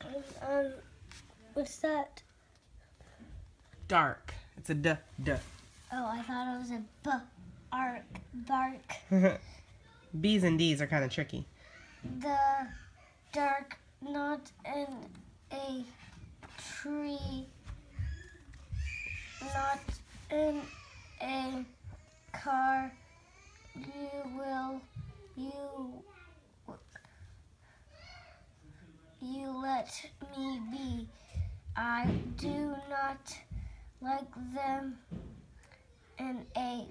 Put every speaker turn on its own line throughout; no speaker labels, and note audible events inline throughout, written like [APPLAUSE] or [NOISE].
Um, what's that?
Dark. It's a d d.
Oh, I thought it was a b arc bark. [LAUGHS]
B's and D's are kind of tricky.
The dark, not in a tree, not in a car. You will, you, you let me be. I do not like them in a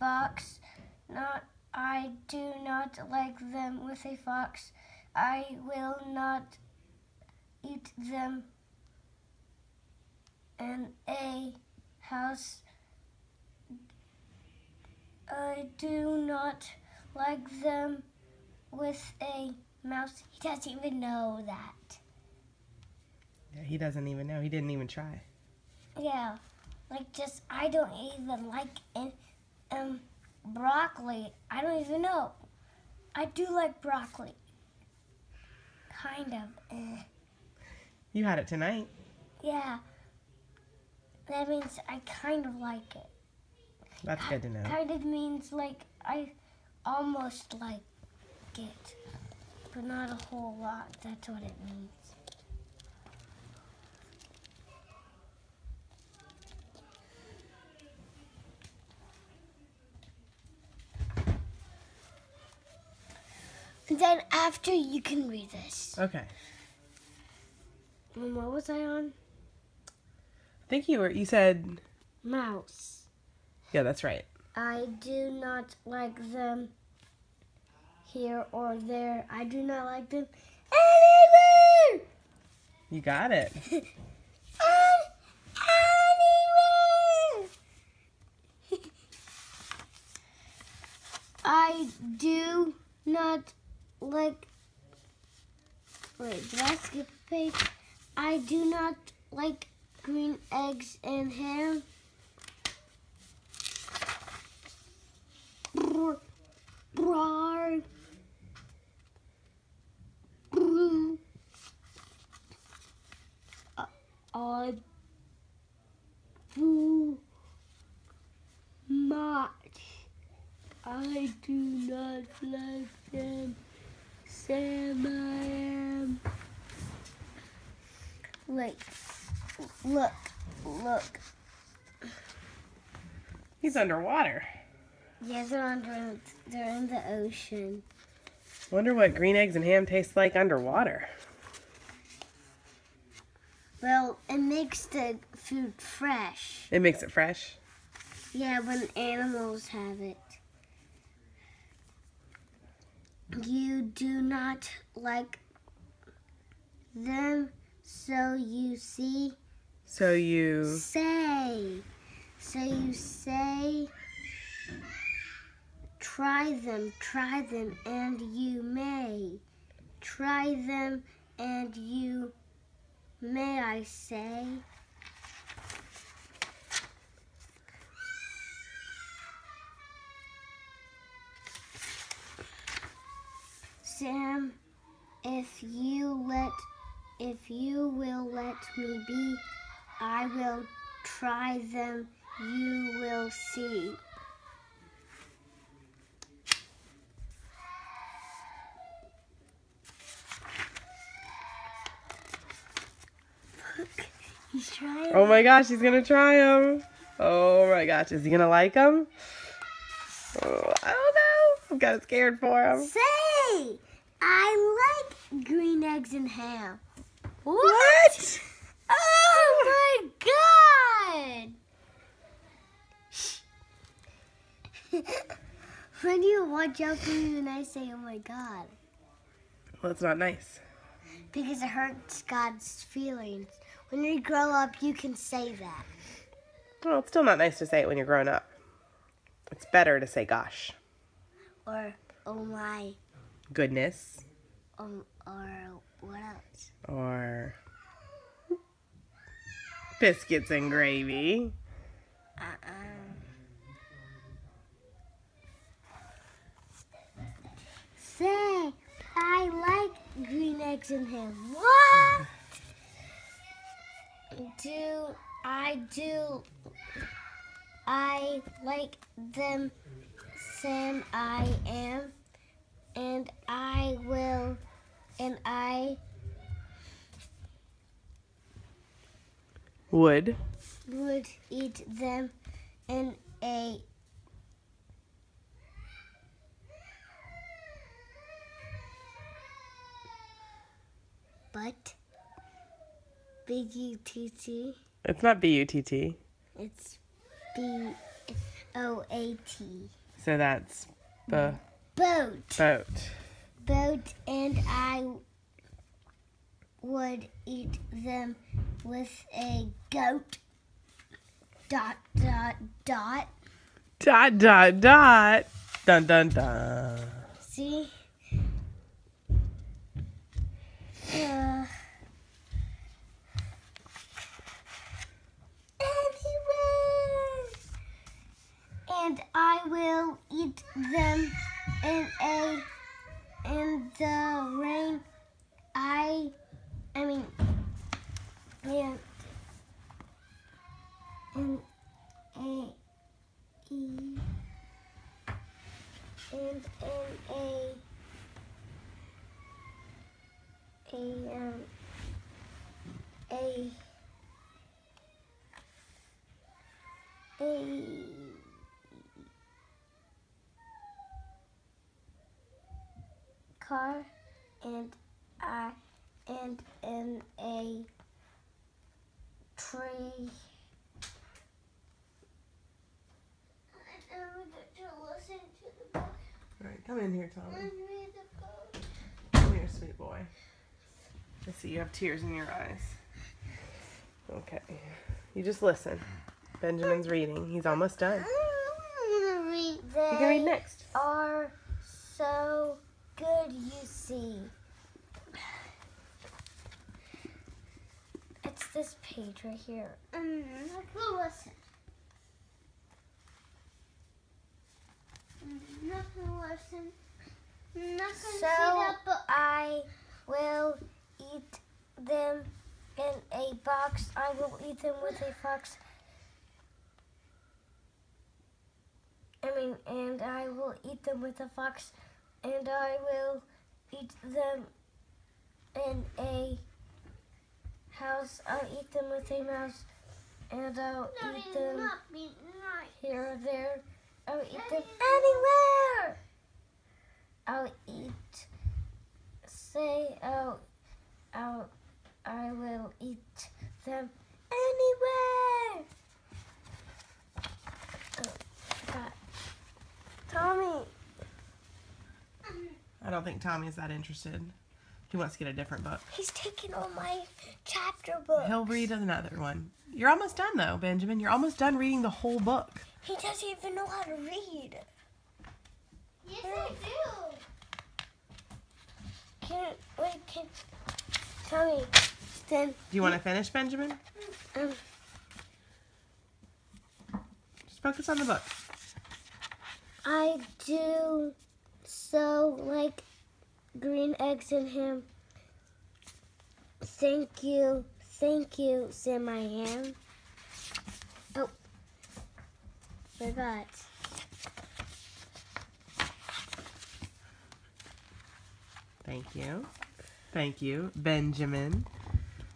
box. Not, I do not like them with a fox. I will not eat them in a house. I do not like them with a mouse. He doesn't even know that.
Yeah, he doesn't even know. He didn't even try.
Yeah, like just I don't even like in, um broccoli. I don't even know. I do like broccoli. Kind of. Eh.
You had it tonight.
Yeah. That means I kind of like it.
That's good to know.
Kind of means like I almost like it, but not a whole lot. That's what it means. And then after you can read this.
Okay.
And what was I on?
I think you were. You said.
Mouse.
Yeah, that's right.
I do not like them here or there. I do not like them anywhere.
You got it. [LAUGHS]
Anywhere. [LAUGHS] I do not like. Wait, did I skip a page? I do not like green eggs and ham. Brr, brar, brew. Uh, I do not. I do not like them. Sam, I am. Wait, look, look.
He's underwater.
Yeah, they're under. They're in the ocean.
Wonder what green eggs and ham taste like underwater.
Well, it makes the food fresh.
It makes it fresh.
Yeah, when animals have it. You do not like them, so you see,
So you.
say. So you say, try them, try them, and you may. Try them, and you may, I say. Sam, if you let if you will let me be, I will try them. You will see. Look, he's trying.
Oh my gosh, he's gonna try them. Oh my gosh, is he gonna like them? Oh, I don't know. I'm kind of scared for him.
Say, I like green eggs and ham.
What?
Oh my god! [LAUGHS] when you watch out for me when I say oh my god?
Well, it's not nice.
Because it hurts God's feelings. When you grow up, you can say that.
Well, it's still not nice to say it when you're grown up. It's better to say gosh.
Or oh my,
Goodness.
um, or what else?
Or biscuits and gravy.
Uh-uh. Say, I like green eggs and ham. What? do, I do, I like them, Sam, I am, and I will, and I
Would.
would eat them in a but big U T T.
It's not B U T T.
It's B O A T.
So that's the
Boat.
boat.
Boat, and I would eat them with a goat. Dot, dot, dot.
Dot dot dot. Dun dun dun.
See? Uh. And I will eat them in a in the rain. I I mean yeah. In a e and in a a um a a car and I and in a tree. I never get to to the
All right, come in here, Tommy.
and read the book.
Come here, sweet boy. I see you have tears in your eyes. Okay. You just listen. Benjamin's reading. He's almost done.
Read
You can read next.
are so good, you see. It's this page right here. Um, listen. Nothing listen. Nothing so I will eat them in a box. I will eat them with a fox. I mean, and I will eat them with a fox, and I will eat them in a house. I'll eat them with a mouse, and I'll eat them here or there. I'll eat them anywhere. I'll eat. Say, I'll, I'll, I will eat them anywhere. Oh, God. Tommy.
I don't think Tommy's that interested. He wants to get a different book.
He's taking all my chapter books.
He'll read another one. You're almost done though, Benjamin. You're almost done reading the whole book.
He doesn't even know how to read. Yes, I do. Can wait? Can Tommy? Then
Do you want to finish, Benjamin?
um,
Just focus on the book.
I do so like green eggs and ham. Thank you, thank you, Sam. I am. Oh, forgot.
Thank you. Thank you, Benjamin.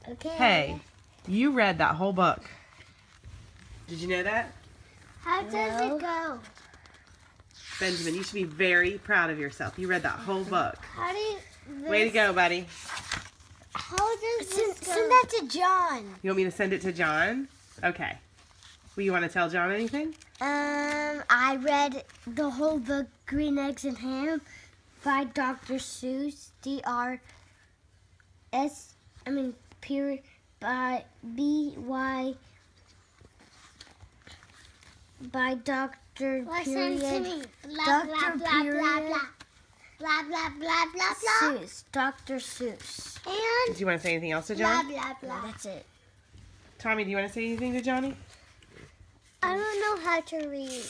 Okay.
Hey, you read that whole book. Did you know that?
how does it go?
Benjamin, you should be very proud of yourself. You read that whole book.
How do you?
Way to go, buddy.
How does send, go? Send that to John.
You want me to send it to John? Okay. Well, you want to tell John anything?
Um, I read the whole book, Green Eggs and Ham, by Dr. Seuss. D R S. I mean, period. By B Y. By Doctor
Listen
Period.
to me. Blah,
Dr.
blah, blah,
Period.
blah, blah. Blah, blah, blah, blah, blah.
Seuss. Dr. Seuss.
And
Do you want to say anything else to
blah,
John?
blah, blah.
That's it.
Tommy, do you want to say anything to Johnny?
I don't know how to read.